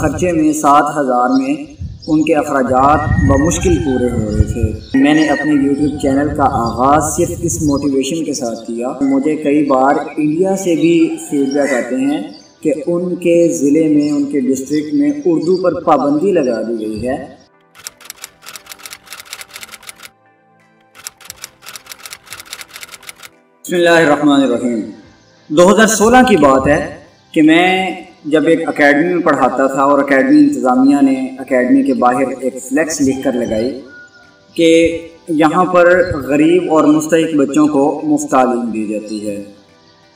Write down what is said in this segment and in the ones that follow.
ख़र्चे में सात हज़ार में उनके अखराज बमुश्किल पूरे हो रहे थे। मैंने अपने यूट्यूब चैनल का आगाज़ सिर्फ़ इस मोटिवेशन के साथ किया। मुझे कई बार इंडिया से भी फीडबैक आते हैं कि उनके ज़िले में, उनके डिस्ट्रिक्ट में उर्दू पर पाबंदी लगा दी गई है। बसमीम 2016 की बात है कि मैं जब एक अकेडमी में पढ़ाता था और अकेडमी इंतज़ामिया ने अकेडमी के बाहर एक फ्लैक्स लिख कर लगाई कि यहाँ पर गरीब और मुस्तक बच्चों को मुफ़्त तालीम दी जाती है।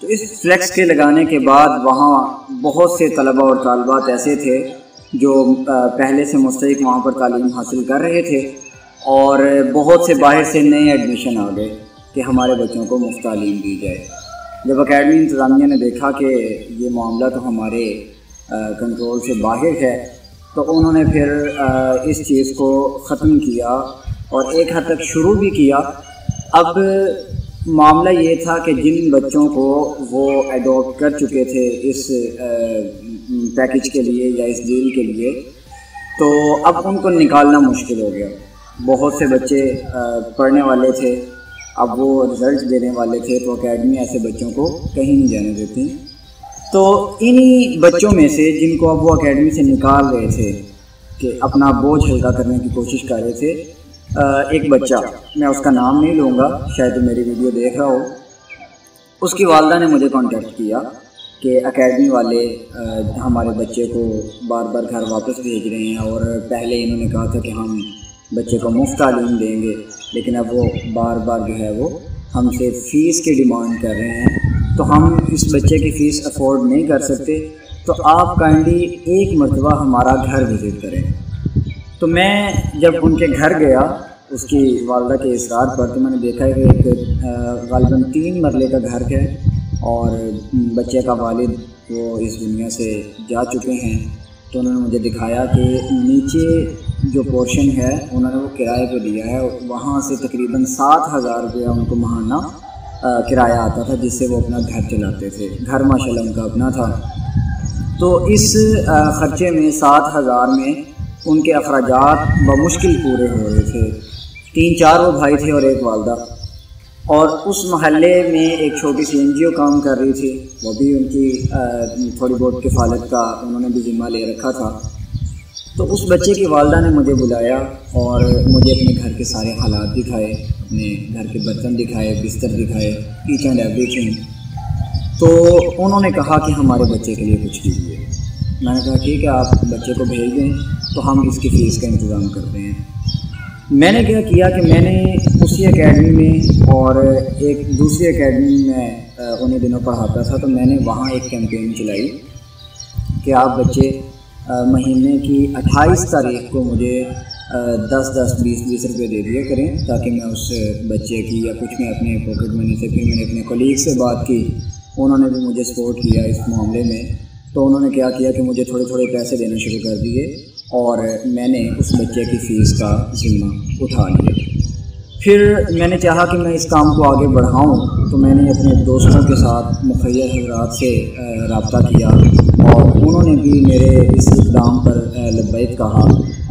तो इस फ्लैक्स के लगाने के बाद वहाँ बहुत से तलबा और तलबात ऐसे थे जो पहले से मुस्तक वहाँ पर तालीम हासिल कर रहे थे और बहुत से बाहर से नए एडमिशन आ गए कि हमारे बच्चों को मुफ़्त तालीम दी जाए। जब अकेडमी इंतज़ामिया ने देखा कि ये मामला तो हमारे कंट्रोल से बाहर है तो उन्होंने फिर इस चीज़ को ख़त्म किया और एक हद तक शुरू भी किया। अब मामला ये था कि जिन बच्चों को वो एडोप्ट कर चुके थे इस पैकेज के लिए या इस डील के लिए तो अब उनको निकालना मुश्किल हो गया। बहुत से बच्चे पढ़ने वाले थे अब वो रिज़ल्ट देने वाले थे तो अकेडमी ऐसे बच्चों को कहीं नहीं जाने देती। तो इन्हीं बच्चों में से जिनको अब वो अकेडमी से निकाल रहे थे कि अपना बोझ हल्का करने की कोशिश कर रहे थे एक बच्चा, मैं उसका नाम नहीं लूँगा, शायद मेरी वीडियो देख रहा हो। उसकी वालदा ने मुझे कांटेक्ट किया कि अकेडमी वाले हमारे बच्चे को बार बार घर वापस भेज रहे हैं और पहले इन्होंने कहा था कि हम बच्चे को मुफ़्त तालीम देंगे। लेकिन अब वो बार बार जो है वो हमसे फ़ीस की डिमांड कर रहे हैं। तो हम इस बच्चे की फ़ीस अफोर्ड नहीं कर सकते। तो आप काइंडली एक मरतबा हमारा घर विज़िट करें। तो मैं जब उनके घर गया, उसकी वालदा के इसरार पर तो मैंने देखा है कि एक गालबन तीन मरले का घर है और बच्चे का वालिद वो इस दुनिया से जा चुके हैं। तो उन्होंने मुझे दिखाया कि नीचे जो पोर्शन है, उन्होंने वो किराए पे लिया है, वहाँ से तकरीबन सात हज़ार रुपया उनको महाना किराया आता था, जिससे वो अपना घर चलाते थे। घर माशाल्लाह उनका अपना था। तो इस ख़र्चे में सात हज़ार में उनके अखराज बमुश्किल पूरे हो रहे थे। तीन चार वो भाई थे और एक वालदा। और उस महल्ले में एक छोटी सी एनजीओ काम कर रही थी। वो भी उनकी थोड़ी बहुत किफ़ालत का उन्होंने भी ज़िम्मा ले रखा था। तो उस बच्चे की वालदा ने मुझे बुलाया और मुझे अपने घर के सारे हालात दिखाए, अपने घर के बर्तन दिखाए, बिस्तर दिखाए ईच एंड एवरीथिंग तो उन्होंने कहा कि हमारे बच्चे के लिए कुछ कीजिए। मैंने कहा, ठीक है, आप बच्चे को भेज दें तो हम इसकी फ़ीस का इंतज़ाम करते हैं। मैंने क्या किया कि मैंने उसी एकेडमी में और एक दूसरी एकेडमी में उन्हीं दिनों पढ़ाता था तो मैंने वहाँ एक कैंपेन चलाई कि आप बच्चे महीने की 28 तारीख को मुझे दस दस, बीस बीस रुपये दे दिया करें, ताकि मैं उस बच्चे की या कुछ मैं अपने पॉकेट मनी से, फिर मैंने अपने कलीग से बात की। उन्होंने भी मुझे सपोर्ट किया इस मामले में। तो उन्होंने क्या किया कि मुझे थोड़े थोड़े पैसे देना शुरू कर दिए और मैंने उस बच्चे की फ़ीस का ज़िम्मा उठा लिया। फिर मैंने चाहा कि मैं इस काम को आगे बढ़ाऊं तो मैंने अपने दोस्तों के साथ मुखैर हजरात से रबता किया और उन्होंने भी मेरे इस इकदाम पर लब्बैक कहा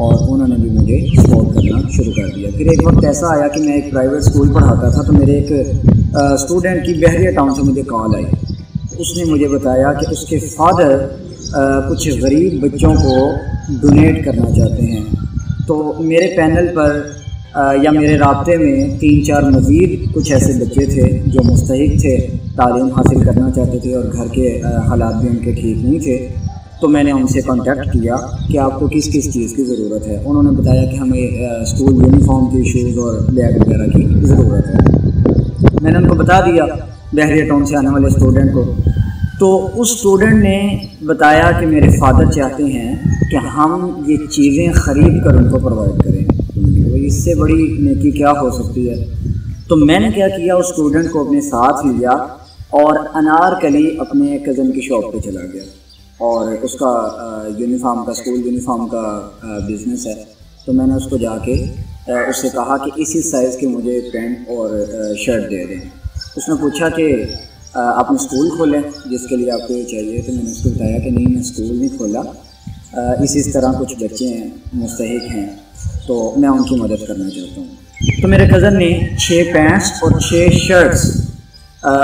और उन्होंने भी मुझे सपोर्ट करना शुरू कर दिया। फिर एक वक्त ऐसा आया कि मैं एक प्राइवेट स्कूल पढ़ाता था तो मेरे एक स्टूडेंट की बहरिया टाउन से मुझे कॉल आई। उसने मुझे बताया कि उसके फादर कुछ गरीब बच्चों को डोनेट करना चाहते हैं। तो मेरे पैनल पर या मेरे रबते में तीन चार मज़ीद कुछ ऐसे बच्चे थे जो मुस्तक थे, तालीम हासिल करना चाहते थे और घर के हालात भी उनके ठीक नहीं थे। तो मैंने उनसे कांटेक्ट किया कि आपको किस किस चीज़ की ज़रूरत है। उन्होंने बताया कि हमें स्कूल यूनिफॉर्म की शूज़ और बैग वगैरह की ज़रूरत है। मैंने उनको बता दिया बहरिया टाउन से आने वाले स्टूडेंट को। तो उस स्टूडेंट ने बताया कि मेरे फादर चाहते हैं कि हम ये चीज़ें ख़रीद कर उनको प्रोवाइड करें। इससे बड़ी नेकी क्या हो सकती है? तो मैंने क्या किया, उस स्टूडेंट को अपने साथ लिया और अनारकली अपने कज़न की शॉप पे चला गया। और उसका यूनिफॉर्म का स्कूल यूनिफॉर्म का बिज़नेस है। तो मैंने उसको जाके उससे कहा कि इसी साइज़ के मुझे पेंट और शर्ट दे दें। उसने पूछा कि आपने स्कूल खोला जिसके लिए आपको ये चाहिए। तो मैंने उसको बताया कि नहीं, मैं स्कूल नहीं खोला। इस तरह कुछ बच्चे हैं मुस्तक हैं। तो मैं उनकी मदद करना चाहता हूँ। तो मेरे कज़न ने छः पैंट्स और छः शर्ट्स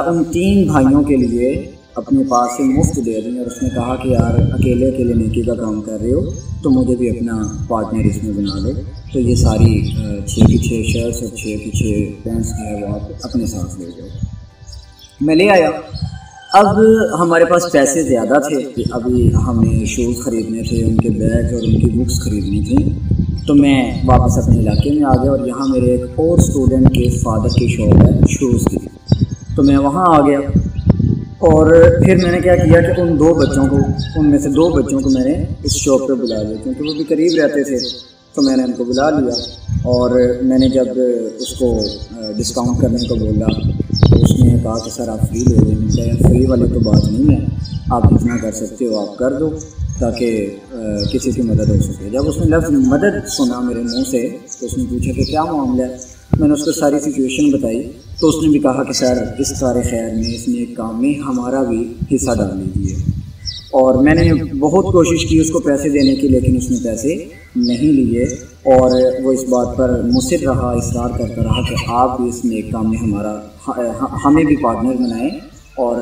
उन तीन भाइयों के लिए अपने पास से मुफ़्त दे दी और उसने कहा कि यार, अकेले अकेले नेकी का काम कर रहे हो तो मुझे भी अपना पार्टनर इसमें बना दो। तो ये सारी छः की छः शर्ट्स और छः की छः पैंट्स जो है वो आप अपने साथ ले जाओ। मैं ले आया। अब हमारे पास पैसे ज़्यादा थे कि अभी हमें शूज़ ख़रीदने थे, उनके बैग और उनकी बुक्स ख़रीदनी थी तो मैं वापस अपने इलाके में आ गया और यहाँ मेरे एक और स्टूडेंट के फादर की शॉप है शूज़ की। तो मैं वहाँ आ गया और फिर मैंने क्या किया कि उन दो बच्चों को, उनमें से दो बच्चों को मैंने इस शॉप पर बुला लिया, क्योंकि वो भी करीब रहते थे तो मैंने उनको बुला लिया और मैंने जब उसको डिस्काउंट करने को बोला तो उसने कहा कि, सर, आप फ्री ले लें मैंने फ्री वाली तो बात नहीं है। आप जितना कर सकते हो, आप कर दो, ताकि किसी की मदद हो सके। जब उसने लफ्ज़, मदद सुना मेरे मुँह से तो उसने पूछा कि, क्या मामला है? मैंने उसको सारी सिचुएशन बताई तो उसने भी कहा कि, सर, इस सारे खैर में इस नेक काम में हमारा भी हिस्सा डाल लीजिए और मैंने बहुत कोशिश की उसको पैसे देने की, लेकिन उसने पैसे नहीं लिए और वो इस बात पर मुसर रहा, इसरार करता रहा कि आप भी इस नेक काम में हमारा हमें भी पार्टनर बनाएँ और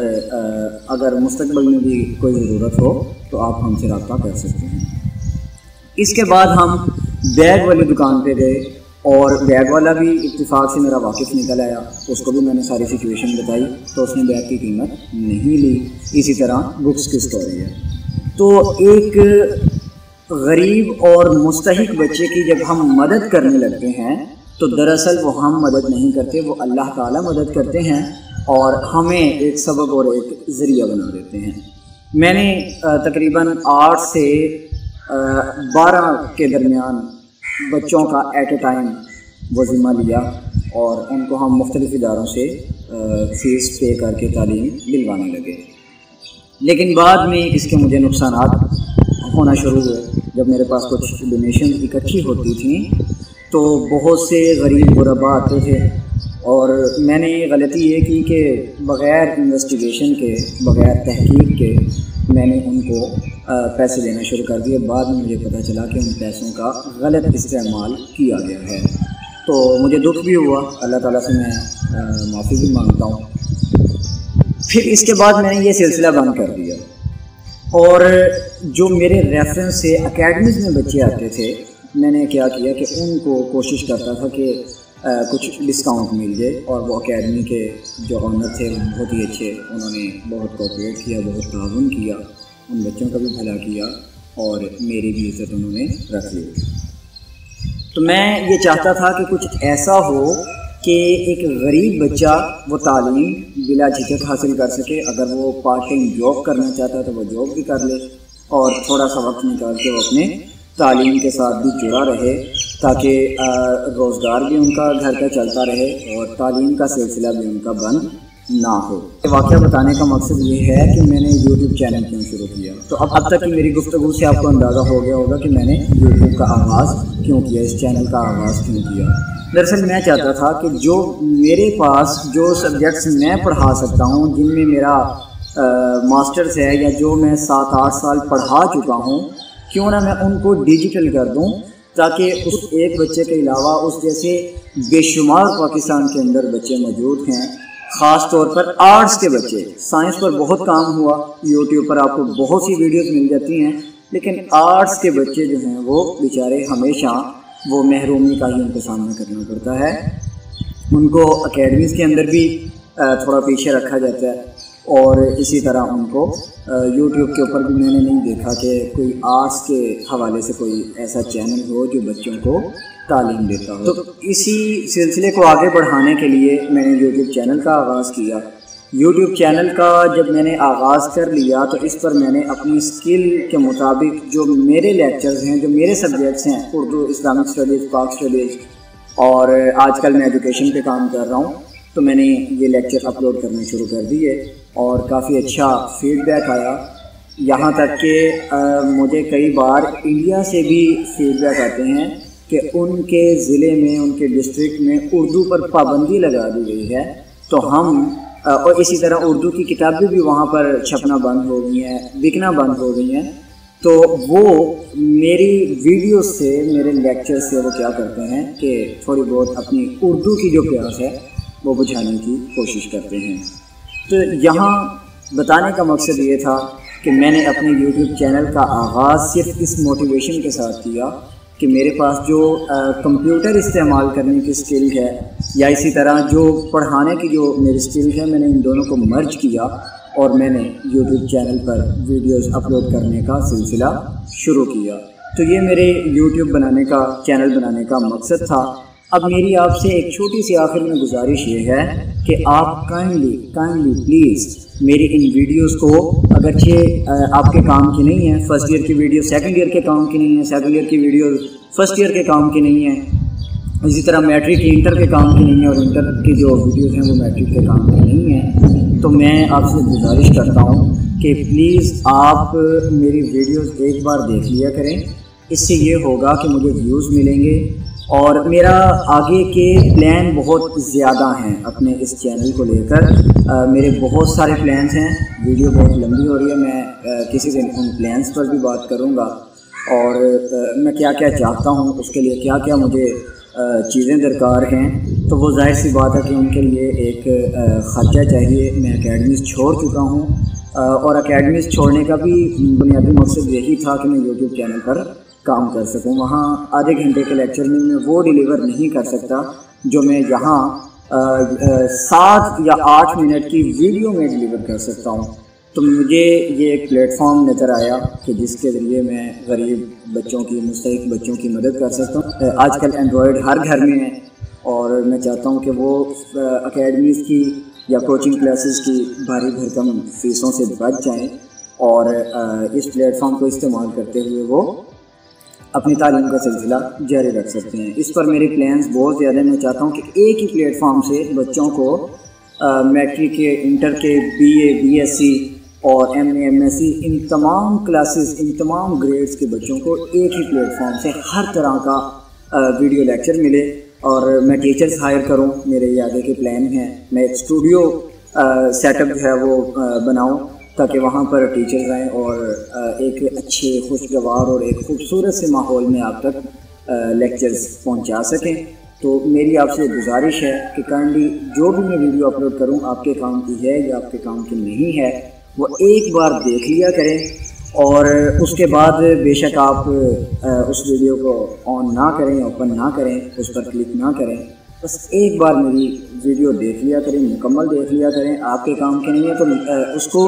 अगर मुस्तकबल में भी कोई ज़रूरत हो तो आप हमसे रबता कर सकते हैं। इसके बाद हम बैग वाली दुकान पे गए और बैग वाला भी इत्तेफाक से मेरा वाकिफ़ निकल आया। उसको भी मैंने सारी सिचुएशन बताई तो उसने बैग की कीमत नहीं ली। इसी तरह बुक्स की स्टोरी है। तो एक गरीब और मुस्तक बच्चे की जब हम मदद करने लगते हैं तो दरअसल वो हम मदद नहीं करते, वो अल्लाह ताला मदद करते हैं और हमें एक सबक और एक ज़रिया बना देते हैं। मैंने तकरीबन आठ से बारह के दरमियान बच्चों का एट ए टाइम वो ज़िम्मा लिया और उनको हम मुख्तलिफ़ इदारों से फ़ीस पे करके तालीम दिलवाने लगे। लेकिन बाद में इसके मुझे नुकसान होना शुरू हुए। जब मेरे पास कुछ डोनेशन इकट्ठी होती थी तो बहुत से गरीब गुरबा आते थे और मैंने गलती ये की कि बग़ैर इन्वेस्टिगेशन के, बग़ैर तहकीक के, मैंने उनको पैसे देना शुरू कर दिए। बाद में मुझे पता चला कि उन पैसों का गलत इस्तेमाल किया गया है। तो मुझे दुख भी हुआ। अल्लाह ताला से मैं माफ़ी भी माँगता हूँ। फिर इसके बाद मैंने ये सिलसिला बंद कर दिया। और जो मेरे रेफरेंस से अकेडमीज़ में बच्चे आते थे मैंने क्या किया कि उनको कोशिश करता था कि आ, कुछ डिस्काउंट मिल जाए और वो अकेडमी के जो ऑनर थे बहुत ही अच्छे उन्होंने बहुत कोऑपरेट किया बहुत ताउन किया उन बच्चों का भी भला किया और मेरी भी इज़्ज़त उन्होंने रख ली। तो मैं ये चाहता था कि कुछ ऐसा हो कि एक गरीब बच्चा वो तालीम बिला झिझक हासिल कर सके, अगर वो पार्ट टाइम जॉब करना चाहता है तो वो जॉब भी कर ले और थोड़ा सा वक्त निकाल के वो अपने तालीम के साथ भी जुड़ा रहे ताकि रोज़गार भी उनका घर का चलता रहे और तालीम का सिलसिला भी उनका बंद ना हो। वाक़ बताने का मकसद ये है कि मैंने यूट्यूब चैनल क्यों शुरू किया? तो अब अब तक की मेरी गुफ्तु से आपको अंदाज़ा हो गया होगा कि मैंने यूट्यूब का आगाज़ क्यों किया, इस चैनल का आगाज़ क्यों किया। दरअसल मैं चाहता था कि जो मेरे पास जो सब्जेक्ट्स मैं पढ़ा सकता हूँ, जिनमें मेरा मास्टर्स है या जो मैं सात आठ साल पढ़ा चुका हूँ, क्यों ना मैं उनको डिजिटल कर दूँ, ताकि उस एक बच्चे के अलावा उस जैसे बेशुमार पाकिस्तान के अंदर बच्चे मौजूद हैं, ख़ास तौर पर आर्ट्स के बच्चे। साइंस पर बहुत काम हुआ यूट्यूब पर आपको बहुत सी वीडियोस मिल जाती हैं, लेकिन आर्ट्स के बच्चे जो हैं, वो बेचारे हमेशा वो महरूमी का ही उनको सामना करना पड़ता है। उनको अकेडमीज़ के अंदर भी थोड़ा पीछे रखा जाता है और इसी तरह उनको यूट्यूब के ऊपर भी मैंने नहीं देखा कि कोई आर्ट्स के हवाले से कोई ऐसा चैनल हो जो बच्चों को तालीम देता हो। तो इसी सिलसिले को आगे बढ़ाने के लिए मैंने यूट्यूब चैनल का आगाज़ किया। यूट्यूब चैनल का जब मैंने आगाज़ कर लिया तो इस पर मैंने अपनी स्किल के मुताबिक जो मेरे लेक्चर्स हैं, जो मेरे सब्जेक्ट्स हैं, Urdu Islamic studies Pak studies और आजकल मैं एजुकेशन पे काम कर रहा हूँ तो मैंने ये लेक्चर अपलोड करने शुरू कर दिए और काफ़ी अच्छा फीडबैक आया। यहाँ तक कि मुझे कई बार इंडिया से भी फीडबैक आते हैं कि उनके ज़िले में, उनके डिस्ट्रिक्ट में उर्दू पर पाबंदी लगा दी गई है तो हम और इसी तरह उर्दू की किताबें भी वहाँ पर छपना बंद हो गई हैं, बिकना बंद हो गई हैं। तो वो मेरी वीडियो से, मेरे लेक्चर से वो क्या करते हैं कि थोड़ी बहुत अपनी उर्दू की जो प्यास है, वो बुझाने की कोशिश करते हैं। तो यहाँ बताने का मकसद ये था कि मैंने अपने यूट्यूब चैनल का आगाज़ सिर्फ़ इस मोटिवेशन के साथ किया कि मेरे पास जो कंप्यूटर इस्तेमाल करने की स्किल है, या इसी तरह जो पढ़ाने की जो मेरी स्किल है, मैंने इन दोनों को मर्ज किया और मैंने यूट्यूब चैनल पर वीडियोस अपलोड करने का सिलसिला शुरू किया। तो ये मेरे यूट्यूब बनाने का चैनल बनाने का मकसद था। अब मेरी आपसे एक छोटी सी आखिर में गुजारिश ये है कि आप काइंडली काइंडली प्लीज़ मेरी इन वीडियोस को अगर अगरचे आपके काम की नहीं है फ़र्स्ट ईयर की वीडियो सेकंड ईयर के काम की नहीं है सेकंड ईयर की वीडियो फ़र्स्ट ईयर के काम की नहीं है, इसी तरह मैट्रिक इंटर के काम की नहीं है और इंटर की जो वीडियोज़ हैं वो मैट्रिक के काम की नहीं है तो मैं आपसे गुजारिश करता हूँ कि प्लीज़ आप मेरी वीडियोस एक बार देख लिया करें। इससे ये होगा कि मुझे व्यूज़ मिलेंगे और मेरा आगे के प्लान बहुत ज़्यादा हैं अपने इस चैनल को लेकर। मेरे बहुत सारे प्लान्स हैं। वीडियो बहुत लंबी हो रही है। मैं आ, किसी दिन उन प्लान्स पर भी बात करूँगा। और आ, मैं क्या क्या चाहता हूँ उसके लिए क्या क्या मुझे चीज़ें दरकार हैं। तो वो ज़ाहिर सी बात है कि उनके लिए एक ख़र्चा चाहिए। मैं अकेडमीज़ छोड़ चुका हूँ। और अकेडमीज़ छोड़ने का भी बुनियादी मकसद यही था कि मैं यूट्यूब चैनल पर काम कर सकूँ। वहाँ आधे घंटे के लेक्चर में मैं वो डिलीवर नहीं कर सकता जो मैं यहाँ सात या आठ मिनट की वीडियो में डिलीवर कर सकता हूँ। तो मुझे ये एक प्लेटफॉर्म नज़र आया कि जिसके ज़रिए मैं गरीब बच्चों की मुस्तक बच्चों की मदद कर सकता हूँ। आजकल एंड्रॉयड हर घर में है और मैं चाहता हूँ कि वो अकेडमीज़ की या कोचिंग क्लासेस की भारी भरकम फ़ीसों से बच जाएँ और इस प्लेटफॉर्म को इस्तेमाल करते हुए वो अपनी तालीम का सिलसिला जारी रख सकते हैं। इस पर मेरे प्लान्स बहुत ज़्यादा मैं चाहता हूँ कि एक ही प्लेटफॉर्म से बच्चों को मैट्रिक के इंटर के B A B S C और M A M S C इन तमाम क्लासेस इन तमाम ग्रेड्स के बच्चों को एक ही प्लेटफॉर्म से हर तरह का वीडियो लेक्चर मिले और मैं टीचर्स हायर करूँ। मेरे ये आगे के प्लान हैं। मैं एक स्टूडियो सेटअप जो है वो बनाऊँ। ताकि वहाँ पर टीचर्स आएँ और एक अच्छे, खुशगवार और एक खूबसूरत से माहौल में आप तक लेक्चर्स पहुँचा सकें। तो मेरी आपसे गुजारिश है कि काइंडली जो भी मैं वीडियो अपलोड करूँ, आपके काम की है या आपके काम की नहीं है, वो एक बार देख लिया करें और उसके बाद बेशक आप उस वीडियो को ऑन ना करें ओपन ना करें, उस पर क्लिक ना करें। बस एक बार मेरी वीडियो देख लिया करें, मुकम्मल देख लिया करें, आपके काम के नहीं है तो उसको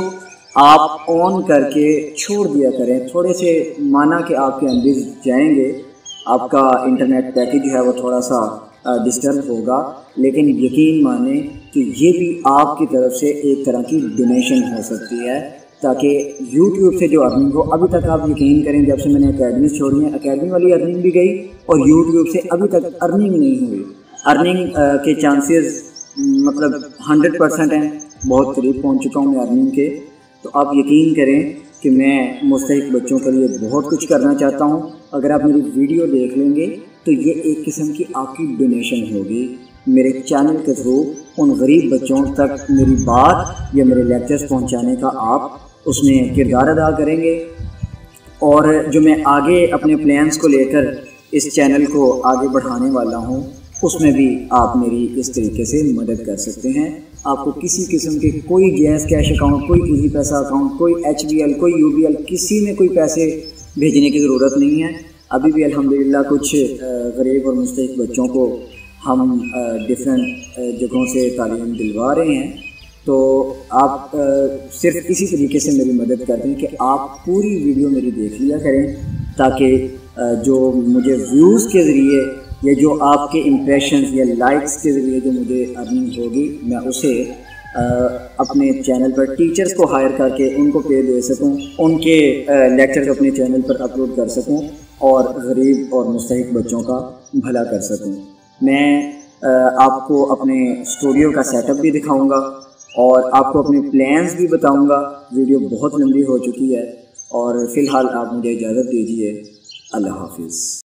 आप ऑन करके छोड़ दिया करें। थोड़े से माना कि आपके अंदर जाएँगे, आपका इंटरनेट पैकेज है वो थोड़ा सा डिस्टर्ब होगा। लेकिन यकीन माने कि ये भी आपकी तरफ़ से एक तरह की डोनेशन हो सकती है, ताकि यूट्यूब से जो अर्निंग हो, अभी तक आप यकीन करें, जब से मैंने अकेडमी छोड़ी है अकेडमी वाली अर्निंग भी गई और यूट्यूब से अभी तक अर्निंग नहीं हुई। अर्निंग के चांसेस मतलब हंड्रेड परसेंट हैं, बहुत करीब पहुँच चुका हूँ मैं अर्निंग के। तो आप यकीन करें कि मैं मुस्तक बच्चों के लिए बहुत कुछ करना चाहता हूँ। अगर आप मेरी वीडियो देख लेंगे तो ये एक किस्म की आपकी डोनेशन होगी। मेरे चैनल के थ्रू उन गरीब बच्चों तक मेरी बात या मेरे लेक्चर्स पहुँचाने का आप उसमें किरदार अदा करेंगे। और जो मैं आगे अपने प्लान्स को लेकर इस चैनल को आगे बढ़ाने वाला हूँ उसमें भी आप मेरी इस तरीके से मदद कर सकते हैं। आपको किसी किस्म के कोई गैस, कैश अकाउंट, कोई इजी पैसा अकाउंट, कोई एच कोई यूबीएल, किसी में कोई पैसे भेजने की ज़रूरत नहीं है। अभी भी अल्हम्दुलिल्लाह कुछ गरीब और मुस्तक बच्चों को हम डिफरेंट जगहों से तालीम दिलवा रहे हैं। तो आप सिर्फ़ इसी तरीके से मेरी मदद कर दें कि आप पूरी वीडियो मेरी देख लिया करें, ताकि जो मुझे व्यूज़ के ज़रिए या जो आपके इम्प्रेशन या लाइक्स के ज़रिए जो मुझे अर्निंग होगी मैं उसे आ, अपने चैनल पर टीचर्स को हायर करके उनको पे दे सकूँ उनके लेक्चर्स अपने चैनल पर अपलोड कर सकूँ और गरीब और मुस्तक बच्चों का भला कर सकूँ। मैं आ, आपको अपने स्टूडियो का सेटअप भी दिखाऊँगा और आपको अपने प्लान्स भी बताऊँगा। वीडियो बहुत लंबी हो चुकी है और फ़िलहाल आप मुझे इजाज़त दीजिए। अल्लाह हाफिज़।